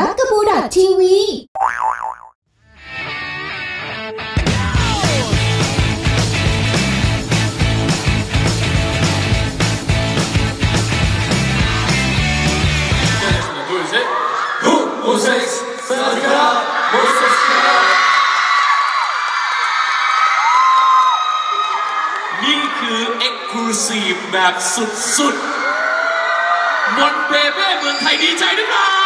บักกบูดทีวีนี่คือเอ็กซ์คลูซีฟแบบสุดๆมนเบเบ้เมืองไทยดีใจด้วยนะเ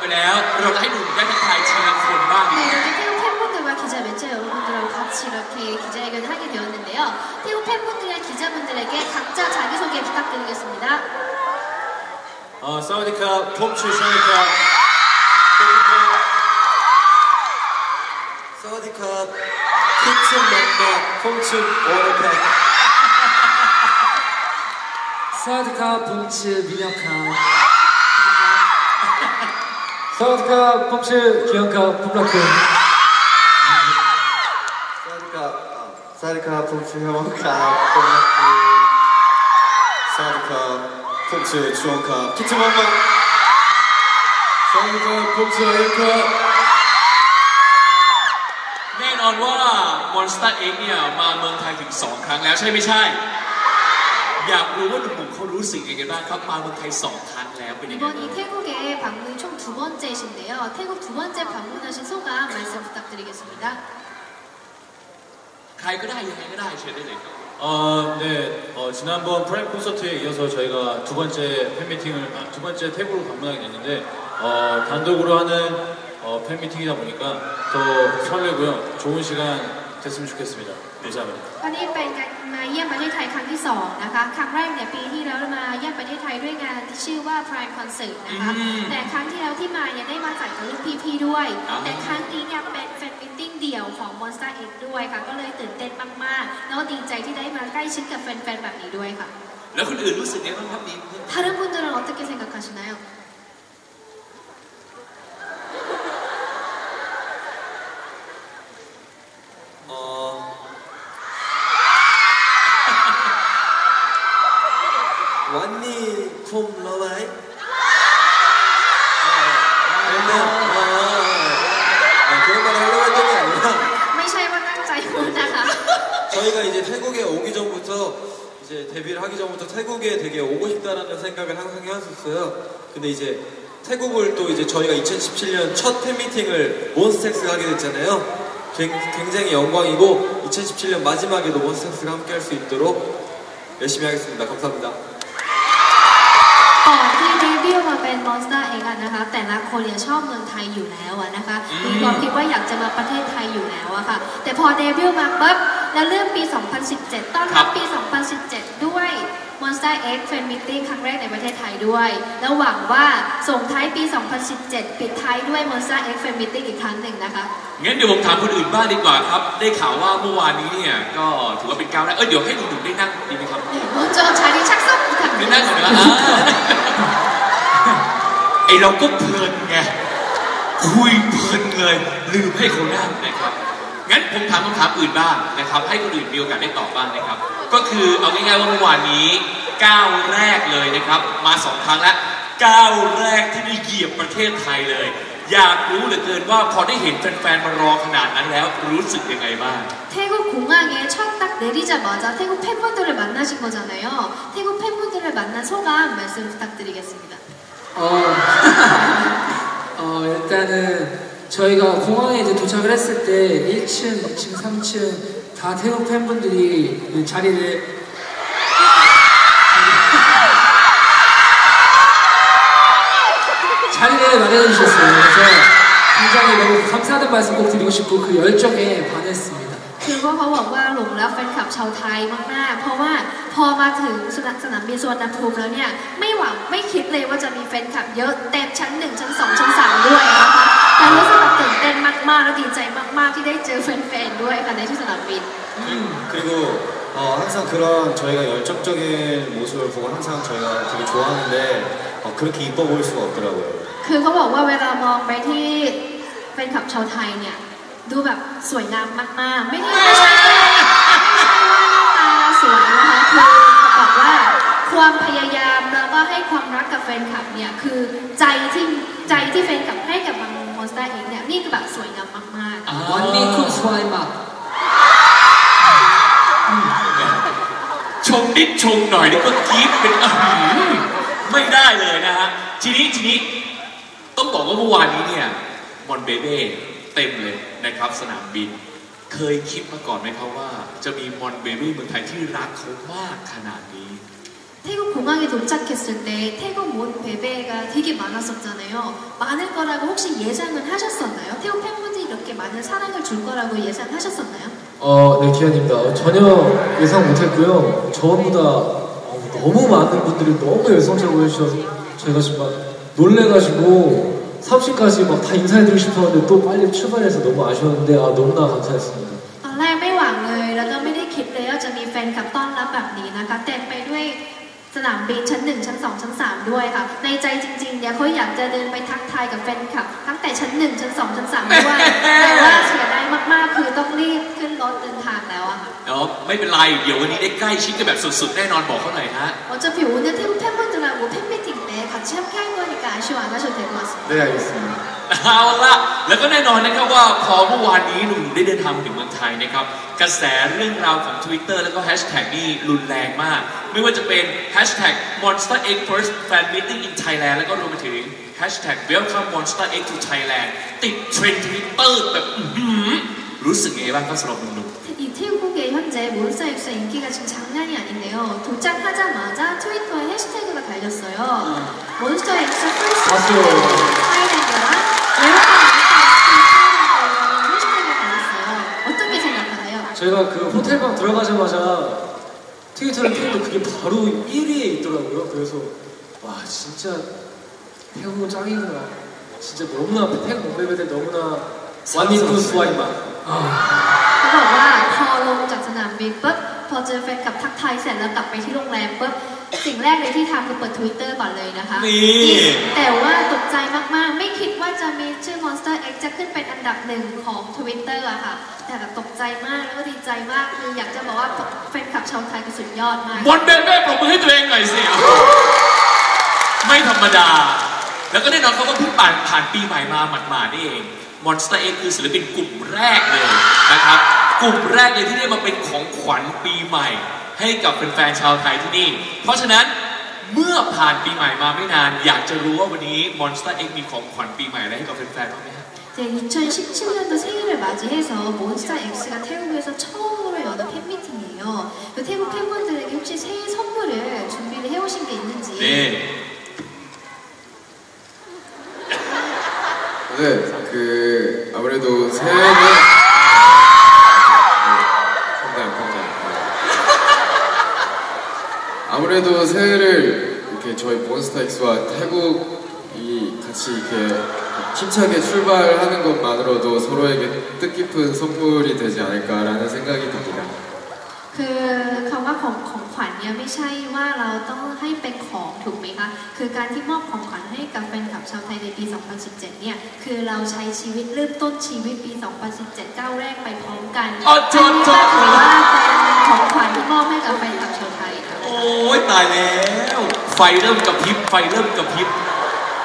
ไปแล้ว เราจะให้หนุ่มได้ทักทายทีละคนบ้างดี 네, กว่า 이렇게 태국 팬분들과 기자 매체 여러분들하고 같이 이렇게 기자회견을 하게 되었는데요. 태국 팬분들과 기자분들에게 각자 자기소개 부탁드리겠습니다. 어, 사우디카 폼추 샤니카 사우디카 키친 멤버 폼추 워너카 사와디카 봄츠 민혁카 사우디카 폼추 기영카 폼라크 사우디카 사우디카 폼추 형카 폼라크 사우디카 폼추 주원카 키친 멤버 사우디카 폼추 에이카 แน่นอนว่ามอนสเตอร์เอ็กเนี่ยมาเมืองไทยถึงสองครั้งแล้วใช่ไม่ใช่ อยากรู้ว่าหนุ่มๆเขารู้สึกยังไงบ้างครับมาเมืองไทยสองครั้งแล้วเป็นยังไงบ้าง 이번이 태국에 방문 총 두 번째이신데요. 태국 두 번째 방문하신 소감 말씀 부탁드리겠습니다. ใครก็ได้ยังไงก็ได้เชิญได้เลยครับ 어, 네. 어, 지난번 프라임 콘서트에 이어서 저희가 두 번째 팬미팅을, 아, 두 번째 태국으로 방문하게 됐는데, 어, 단독으로 하는 어, 팬미팅이다 보니까 더 설레고요. 좋은 시간 됐으면 좋겠습니다. 감사합니다. วันนี้เป็นการมาเยี่ยมประเทศไทยครั้งที่สองนะคะ ครั้งแรกเนี่ยปีที่แล้วเรามาเยี่ยมประเทศไทยด้วยงานที่ชื่อว่า Prime Concert นะคะ อืม แต่ครั้งที่แล้วที่มาเนี่ยได้มาจัดกับรุ่นพี่ๆด้วย อ่า แต่ครั้งนี้เนี่ยเป็นแฟนมิทติ้งเดี่ยวของ Monster X ด้วยค่ะ ก็เลยตื่นเต้นมากๆ แล้วก็ดีใจที่ได้มาใกล้ชิดกับแฟนๆแบบนี้ด้วยค่ะ แล้วคนอื่นรู้สึกยังไงบ้างครับมี 다른 분들은 어떻게 생각하시나요? 저희가 이제 태국에 오기 전부터 이제 데뷔를 하기 전부터 태국에 되게 오고 싶다라는 생각을 항상 해왔었어요. 근데 이제 태국을 또 이제 저희가 2017년 첫 팬미팅을 몬스텍스가 하게 됐잖아요. 굉- 굉장히 영광이고 2017년 마지막에도 몬스텍스가 함께 할 수 있도록 열심히 하겠습니다. 감사합니다. ก่อนที่เดบิวต์มาเป็น Monster X อะนะคะ แต่ละคนเนี่ยชอบเมืองไทยอยู่แล้วอะนะคะ อืม มีความคิดว่าอยากจะมาประเทศไทยอยู่แล้วอะค่ะ แต่พอเดบิวต์มาปุ๊บ แล้วเรื่องปี 2017 ต้อนรับปี 2017 ด้วย Monster X Fan Meeting ครั้งแรกในประเทศไทยด้วย แล้วหวังว่าส่งท้ายปี 2017 ปิดท้ายด้วย Monster X Fan Meeting อีกครั้งหนึ่งนะคะ งั้นเดี๋ยวผมถามคนอื่นบ้างดีกว่าครับ ได้ข่าวว่าเมื่อวานนี้เนี่ย ก็ถือว่าเป็นก้าวแรกเออเดี๋ยวให้หนุ่มๆได้นั่งดีไหมครับผมจะชาดิชักซับได้นั่งเหรอไอเราก็เพลินไงคุยเพลินเลยลืมให้เขานั่งนะครับงั้นผมถามคำถามอื่นบ้างนะครับ ให้คนอื่นมีโอกาสได้ตอบบ้างนะครับ ก็คือเอาง่ายๆว่าเมื่อวานนี้ก้าวแรกเลยนะครับ มาสองครั้งแล้วก้าวแรกที่ได้เหยียบประเทศไทยเลย อยากรู้เหลือเกินว่าพอได้เห็นแฟนๆมารอขนาดนั้นแล้วรู้สึกยังไงบ้าง 태국 공항에 첫 딱 내리자마자 태국 팬분들을 만나신 거잖아요. 태국 팬분들을 만난 소감 말씀 부탁드리겠습니다. 어, 어, 일단은 저희가 공항에 이제 도착을 했을 때 1층, 2층, 3층 다 태국 팬분들이 그 자리를 자리를 마련해 주셨어요. 그래서 굉장히 너무 감사하다는 말씀 꼭 드리고 싶고 그 열정에 반했습니다. คือว่าเขาบอกว่าหลงรักแฟนคลับชาวไทยมากๆ เพราะว่าพอมาถึงสนามสนามบินสุวรรณภูมิแล้วเนี่ยไม่หวังไม่คิดเลยว่าจะมีแฟนคลับเยอะเต็มชั้นหนึ่งชั้นสองชั้นสามด้วยนะคะ แต่รู้สึกแบบตื่นเต้นมากๆ และดีใจมากๆ ที่ได้เจอแฟนๆด้วยค่ะในที่สนามบิน 그리고 어, 항상 그런 저희가 열정적인 모습을 보고 항상 저희가 되게 좋아하는데 어, 그렇게 이뻐 보일 수가 없더라고요. คือเขาบอกว่าเวลามองไปที่แฟนคลับชาวไทยเนี่ยดูแบบสวยงามมากๆ ไม่ได้ไม่ใช่ไม่ใช่ว่าหน้าตาสวยนะคะคือบอกว่าความพยายามแล้วก็ ให้ความรักกับแฟนคลับเนี่ยคือใจที่ใจที่แฟนคลับให้กับมังมอนสเ ตอร์เองเนี่ยนี่คือแบบสวยงามมากๆอ่าวันนี้คุณสวยมากชมนิดชมหน่อยนี่ก็กรี๊ดเป็นอื้อหือไม่ได้เลยนะฮะ ทีนี้ทีนี้ต้องบอกว่าเมื่อวานนี้เนี่ยมอนเบเบ้เต็มเลยนะครับ สนามบิน เคยคิดมาก่อนไหมครับว่า จะมีมอนเบเบ้เมืองไทยที่รักเขามากขนาดนี้ 태국 공항에 도착했을 때 태국 몬 베베가 되게 많았었잖아요. 많을 거라고 혹시 예상은 하셨었나요? 태국 팬분들이 이렇게 많은 사랑을 줄 거라고 예상하셨었나요? 어, 네, 기현입니다. 어, 전혀 예상 못했고요. 저보다 어, 너무 많은 분들이 너무 열성적으로 해주셔서 저희가 지금 막 놀래가지고 사무실까지 막 다 인사해드리고 싶었는데 또 빨리 출발해서 너무 아쉬웠는데 아, 너무나 감사했습니다. ตอนแรกไม่หวังเลย แล้วก็ไม่ได้คิดเลยว่าจะมีแฟนคลับต้อนรับแบบนี้นะคะเต็มไปด้วย สนามบินชั้น 1 ชั้น 2 ชั้น 3 ด้วยค่ะ ในใจจริงๆเนี่ยเขาอยากจะเดินไปทักทายกับแฟนคลับตั้งแต่ชั้น 1 ชั้น 2 ชั้น 3 ด้วย แต่ว่าเสียดายมากๆ คือต้องรีบขึ้นรถเดินทางแล้วอะค่ะเนาะไม่เป็นไร เดี๋ยววันนี้ได้ใกล้ชิดกันแบบสุดๆ แน่นอนบอกเขาหน่อยฮะผมจะผิวเนี่ยเท่มเท่มมันจะนะโอ้เท่มไม่จริงเลยค่ะเชื่อมแค่บริการชวานาชนเทมัสได้ยินเสียเอาละแล้วก็แน่นอนนะครับว่าพอเมื่อวานนี้หนุ่มได้เดินทางถึงเมืองไทยนะครับ กระแสเรื่องราวของ Twitter แล้วก็แฮชแท็กนี่รุนแรงมาก ไม่ว่าจะเป็นแฮชแท็ก Monster X First Fan Meeting in Thailand แล้วก็รวมไปถึงแฮชแท็ก Welcome Monster X to Thailand ติดเทรนด์ Twitter แบบอื้อหือรู้สึกไงบ้างครับสำหรับหนุ่ม 이 태국에 현재 몬스타엑스 인기가 지금 장난이 아닌데요. 도착하자마자 트위터에 해시태그가 달렸어요. 몬스타엑스 퍼스트 봤어요. 타이랜드랑 웰컴 몬스타엑스 해시태그가 달렸어요. 어떤 게 생각하나요? 저희가 그 호텔방 들어가자마자 트위터를 켰는데 그게 바로 1위에 있더라고요. 그래서 와 진짜 태국은 짱이구나. 진짜 너무나 태국 멤버들 너무나 완니쿠 스와이마. เขาบอกว่าพอลงจากสนามบินปุ๊บพอเจอแฟนคลับทักทายเสร็จแล้วกลับไปที่โรงแรมปุ๊บสิ่งแรกเลยที่ทำคือเปิด Twitter ก่อนเลยนะคะ นี่ แต่ว่าตกใจมากๆ ไม่คิดว่าจะมีชื่อ Monster X จะขึ้นเป็นอันดับหนึ่งของ Twitter อะค่ะ แต่แบบตกใจมากแล้วก็ดีใจมากคืออยากจะบอกว่าแฟนคลับชาวไทยคือสุดยอดมากๆมอนเบเบ้ปรบมือให้ตัวเองหน่อยสิ ไม่ธรรมดา แล้วก็แน่นอนเขาก็เพิ่งผ่านผ่านปีใหม่มาหมาดๆนี่เอง Monster X คือศิลปินกลุ่มแรกเลยนะครับ กลุ่มแรกเลยที่ได้มาเป็นของขวัญปีใหม่ ให้กับแฟนๆชาวไทยที่นี่ เพราะฉะนั้นเมื่อผ่านปีใหม่มาไม่นาน อยากจะรู้ว่าวันนี้ Monster X มีของขวัญปีใหม่อะไรให้กับแฟนๆบ้างไหม 이제 2017년도 생일을 맞이해서 몬스타 X가 태국에서 처음으로 여는 팬미팅이에요. 그 태국 팬분들에게 혹시 새해 선물을 준비를 해오신 게 있는지 นี่ 네, 그 아무래도 새해는 네, 감사합니다, 감사합니다. 아무래도 새해를 이렇게 저희 몬스타엑스와 태국이 같이 이렇게 힘차게 출발하는 것만으로도 서로에게 뜻깊은 선물이 되지 않을까라는 생각이 듭니다. คือคำว่าของของขวัญเนี่ยไม่ใช่ว่าเราต้องให้เป็นของถูกไหมคะ คือการที่มอบของขวัญให้กับแฟนคลับชาวไทยในปี 2017 เนี่ย คือเราใช้ชีวิตเริ่มต้นชีวิตปี 2017 ก้าวแรกไปพร้อมกัน อ๋อจดจด ถือว่าเป็นของขวัญที่มอบให้กับแฟนคลับชาวไทยค่ะ โอ้ยตายแล้ว ไฟเริ่มกระพริบ ไฟเริ่มกระพริบ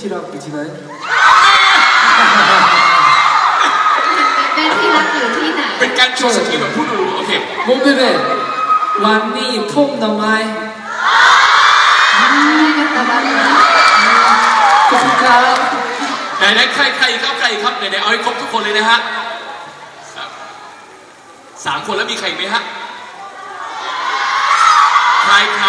ที่รักอยู่ที่ไหนเป็นการโชว์สกิลแบบผู้ดูโอเคมุมเบ้วันนี้ทุ่มทำไมขอบคุณครับไหนไใครใครครับใครครับไหนไเอาให้ครบทุกคนเลยนะฮะสามคนแล้วมีใครไหมฮะใครใคร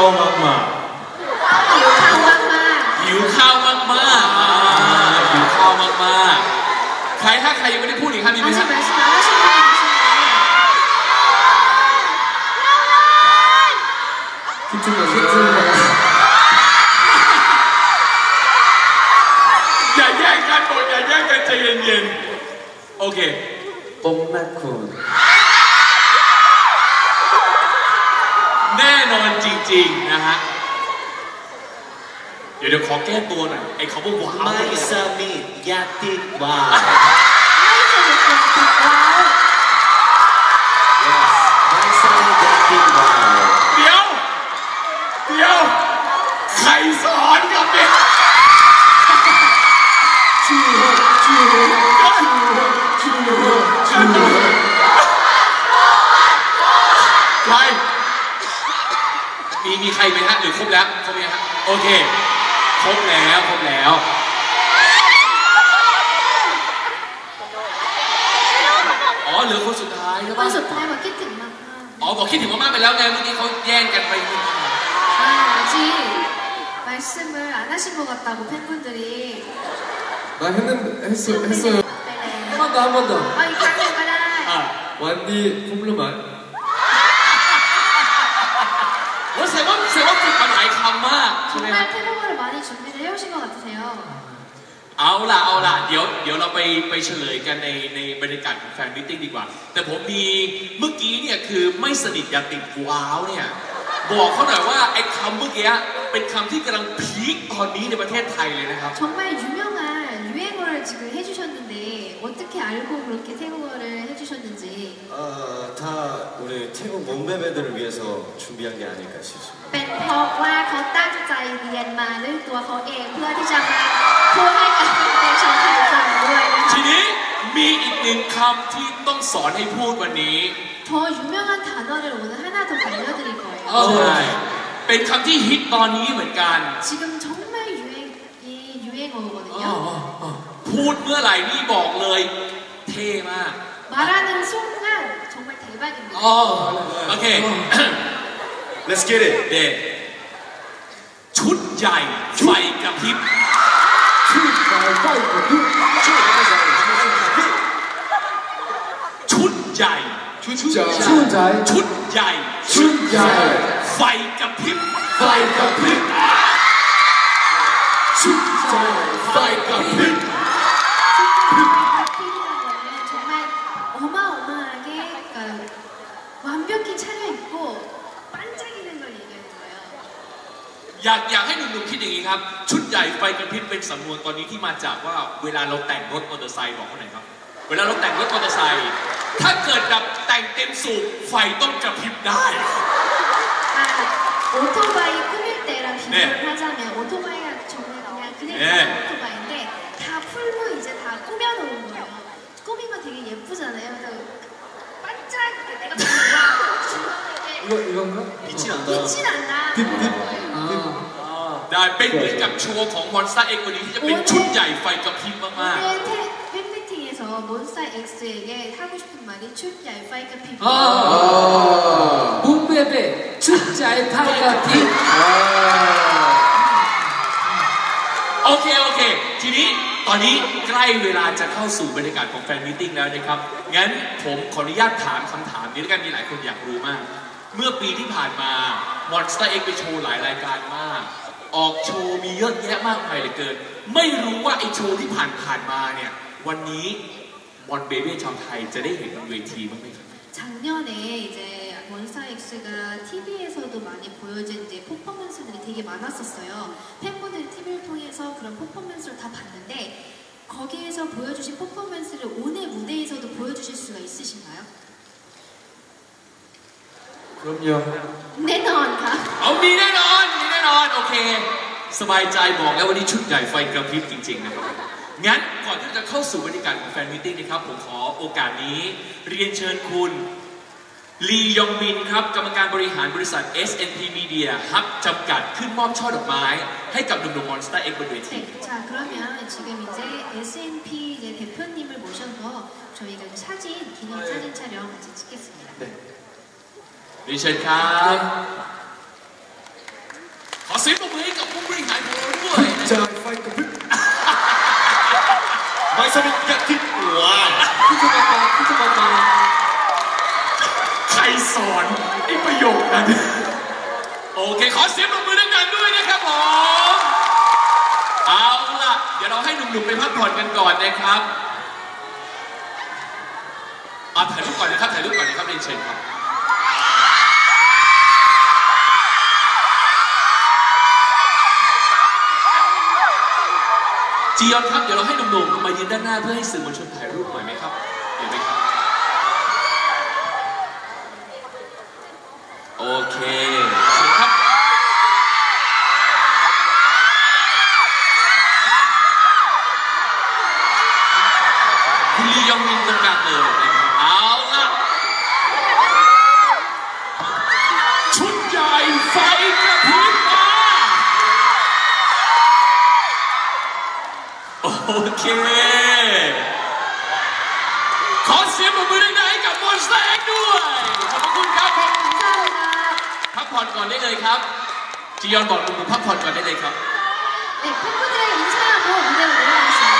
าวมากมากหิวข้าวมากมากหิวข้าวมากมากหิวข้าวมากมากใครถ้าใครยังไม่ได้พูดอีกคำนี้ไหมครับริงๆเหรองเลยอย่าแย่งกันหมดอย่าแย่งกันใจเย็นๆ โอเคผมนักคุณ นอนจริงๆนะฮะ เดี๋ยวเดี๋ยวขอแก้ตัวหน่อยไอ้เขาบอกว่าไม่เซมีทอยากติดว่า มีมีใครไหมฮะหรือครบแล้วครบไหมฮะ โอเค ครบแล้วครบแล้ว อ๋อเหลือคนสุดท้ายใช่ปะ 한สุดท้าย บอกคิดถึงมาก อ๋อบอกคิดถึงมากๆไปแล้วไงเมื่อกี้เขาแย่งกันไปนิดนึง 아, 아직 말씀을 안 하신 것 같다고 팬분들이 나 했는데 했어 했어요. 네네. 한 번 더, 한 번 더. 아, 이 가끔 가라. อ่ะ 완디 폼르만 정말 태국어를 많이 준비를 해오신 것 같으세요. เอาล่ะเอาล่ะเดี๋ยวเดี๋ยวเราไปไปเฉลยกันในในบรรยากาศของแฟนมิทติ้งดีกว่า แต่ผมมีเมื่อกี้เนี่ยคือไม่สนิทอย่าติดว้าวเนี่ยบอกเขาหน่อยว่าไอ้คำเมื่อกี้เป็นคำที่กำลังพีคตอนนี้ในประเทศไทยเลยนะครับ 정말 유명한 유행어를 지금 해주셨는데 어떻게 알고 그렇게 태국어를 해주셨는지 어, 다 우리 태국 몸베베들을 위해서 준비한 게 아닐까 싶습니다. เป็นเพราะว่าเขาตั้งใจเรียนมาด้วยตัวเขาเองเพื่อที่จะมาพูดให้กับเป็นชาวไทยฟังด้วยนะคะ ทีนี้มีอีกหนึ่งคำที่ต้องสอนให้พูดวันนี้ 더 유명한 단어를 오늘 하나 더 알려드릴 거예요. ใช่เป็นคำที่ฮิตตอนนี้เหมือนกัน 지금 정말 유행이 유행어거든요. พูดเมื่อไหร่นี่บอกเลยเท่มาก 말하는 순간 정말 대박입니 다. 어, 오케 이. Let's get it. 네. 촛 야 이, 파이 갑 힙. 촛 야 이, 촛 야 이, 촛 야 이, 촛 야 이, 촛 야 이, 파이 갑 힙, 파이 갑 힙. 촛 야 이, 파이 갑 힙. 완벽히 차려입고 반짝이는 걸 얘기하는 거예요. อยากอยากให้หนุ่มๆคิดอย่างนี้ครับ ชุดใหญ่ไฟกระพริบเป็นสำนวนตอนนี้ที่มาจากว่าเวลาเราแต่งรถมอเตอร์ไซค์บอกเขาหน่อยครับ เวลาเราแต่งรถมอเตอร์ไซค์ถ้าเกิดแบบแต่งเต็มสูบไฟต้องกระพริบได้ 아, 오토바이 꾸밀 때랑 비교를 네. 하자면 오토바이가 정말 그냥 그냥 네. 다른 오토바이인데 다 풀로 이제 다 꾸며놓은 거예요. 꾸미면 되게 예쁘잖아요. 그래서 반짝 이렇게 내가 이거, 보면 이건가? 빛이 난다. 빛이 난다. 빛, 빛. 어. ได้เป็นเหมือนกับโชว์ของมอนสเตอร์เอ็กวันนี้ที่จะเป็นชุดใหญ่ไฟกระพริบมาก 오늘 태- 팬미팅에서 몬스타 X에게 하고 싶은 말이 춥야 파이카 피부. 아, 아 문베베, 춘자이 파이가티. ๆ โอเค โอเค ทีนี้ตอนนี้ใกล้เวลาจะเข้าสู่บรรยากาศของแฟนมิทติ้งแล้วนะครับ งั้นผมขออนุญาตถามคำถามนี้แล้วกันมีหลายคนอยากรู้มาก เมื่อปีที่ผ่านมา Monster X ไปโชว์หลายรายการมาก ออกโชว์มีเยอะแยะมากมายเหลือเกิน ไม่รู้ว่าไอโชว์ที่ผ่านผ่านๆมาเนี่ย วันนี้มอนเบเบ้ชาวไทยจะได้เห็นบนเวทีบ้างไหมครับ 작년에 이제 몬스타 X가 TV에서도 많이 보여진 이제 퍼포먼스들이 되게 많았었어요. 팬분들이 TV를 통해서 그런 퍼포먼스를 다 봤는데 거기에서 보여주신 퍼포먼스를 오늘 무대에서도 보여주실 수가 있으신가요? 그럼요 내너원가 เอามีแน่นอนมีแน่นอน โอเค สบายใจบอกแล้ววันนี้ชุดใหญ่ไฟกระพริบจริง ๆ นะครับ งั้นก่อนที่จะเข้าสู่บรรยากาศของแฟนมิทติ้งนะครับ ผมขอโอกาสนี้ เรียนเชิญคุณลียองมินครับ กรรมการบริหารบริษัท SNP Media ฮับจำกัดขึ้นมอบช่อดอกไม้ ให้กับหนุ่มๆมอนสเตอร์เอ็กบนเวที 네, 자 그러면 지금 이제 S&P 이제 대표님을 모셔서 저희가 이제 사진 기념 사진 촬영 같이 찍겠습니다. เ ดีเชิญครับ ขอเสียงปรบมือให้กับผู้บริหารของเราด้วยนะจะไฟกระพริบไม่สนุกอย่างที่ควรพี่จะมาตายพี่จะมาตายใครสอนไอ้ประโยคนั้น โอเคขอเสียงปรบมือดังๆด้วยนะครับผมเอาล่ะ เดี๋ยวเราให้หนุ่มๆไปพักผ่อนกันก่อนนะครับอาถ่ายรูปก่อนนะครับถ่ายรูปก่อนนะครับเรีนเชิญครับ จียอนครับ เดี๋ยวเราให้หนุ่มๆมายืนด้านหน้าเพื่อให้สื่อมวลชนถ่ายรูปหน่อยไหมครับเดี๋ยวไหมครับ ได้เลยครับ จียอนบอกหนุ่มๆพักผ่อนก่อนได้เลยครับ 네, 팬분들의 인사하고 무대로 내려가겠습니다. 다.